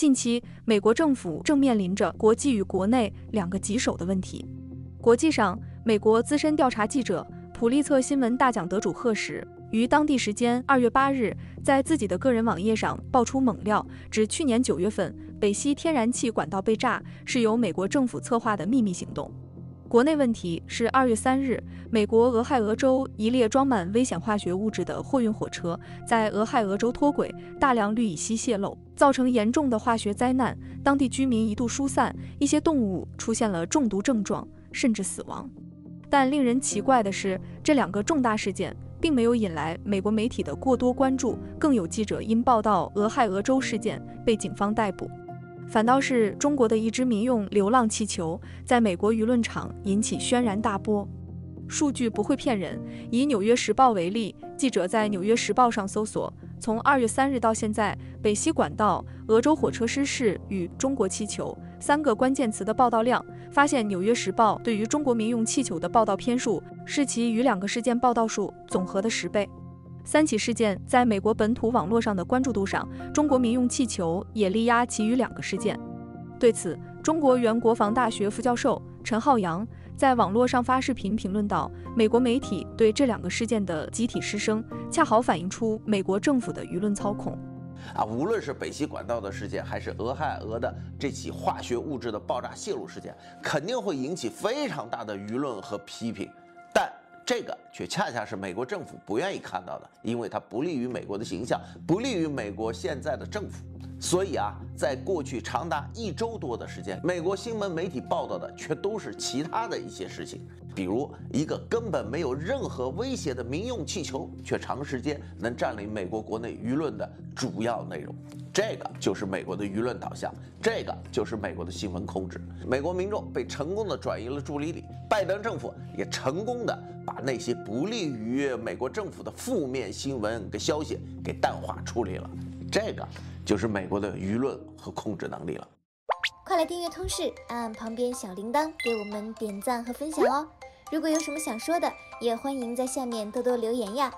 近期，美国政府正面临着国际与国内两个棘手的问题。国际上，美国资深调查记者、普利策新闻大奖得主赫什于当地时间二月八日，在自己的个人网页上爆出猛料，指去年九月份北溪天然气管道被炸是由美国政府策划的秘密行动。国内问题是二月三日，美国俄亥俄州一列装满危险化学物质的货运火车在俄亥俄州脱轨，大量氯乙烯泄漏，造成严重的化学灾难，当地居民一度疏散，一些动物出现了中毒症状，甚至死亡。但令人奇怪的是，这两个重大事件。并没有引来美国媒体的过多关注，更有记者因报道俄亥俄州事件被警方逮捕。反倒是中国的一只民用流浪气球，在美国舆论场引起轩然大波。数据不会骗人，以《纽约时报》为例，记者在《纽约时报》上搜索。从二月三日到现在，北溪管道、俄州火车失事与中国气球三个关键词的报道量，发现《纽约时报》对于中国民用气球的报道篇数是其与两个事件报道数总和的十倍。三起事件在美国本土网络上的关注度上，中国民用气球也力压其余两个事件。对此，中国原国防大学副教授陈浩洋。在网络上发视频评论道：“美国媒体对这两个事件的集体失声，恰好反映出美国政府的舆论操控。啊，无论是北溪管道的事件，还是俄亥俄的这起化学物质的爆炸泄露事件，肯定会引起非常大的舆论和批评。这个却恰恰是美国政府不愿意看到的，因为它不利于美国的形象，不利于美国现在的政府。”所以啊，在过去长达一周多的时间，美国新闻媒体报道的却都是其他的一些事情，比如一个根本没有任何威胁的民用气球，却长时间能占领美国国内舆论的主要内容。这个就是美国的舆论导向，这个就是美国的新闻控制。美国民众被成功的转移了注意力，拜登政府也成功的那些不利于美国政府的负面新闻跟消息给淡化处理了。这个。就是美国的舆论和控制能力了。快来订阅通识，按旁边小铃铛给我们点赞和分享哦！如果有什么想说的，也欢迎在下面多多留言呀。